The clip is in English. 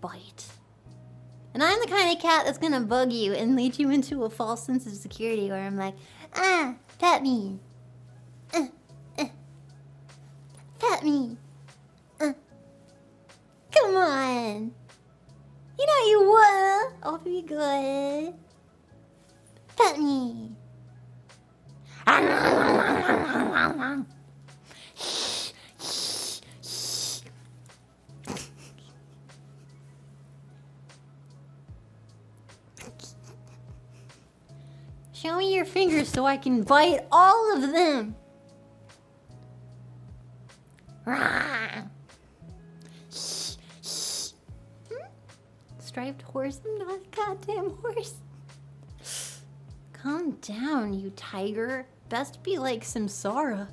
bite. And I'm the kind of cat that's gonna bug you and lead you into a false sense of security where I'm like, ah, pet me. Uh, uh. Pet me. Uh. Come on. You know you will. I'll be good. Pet me. Show me your fingers so I can bite all of them. Striped horse? I'm not a goddamn horse. Calm down, you tiger. Best be like Samsara.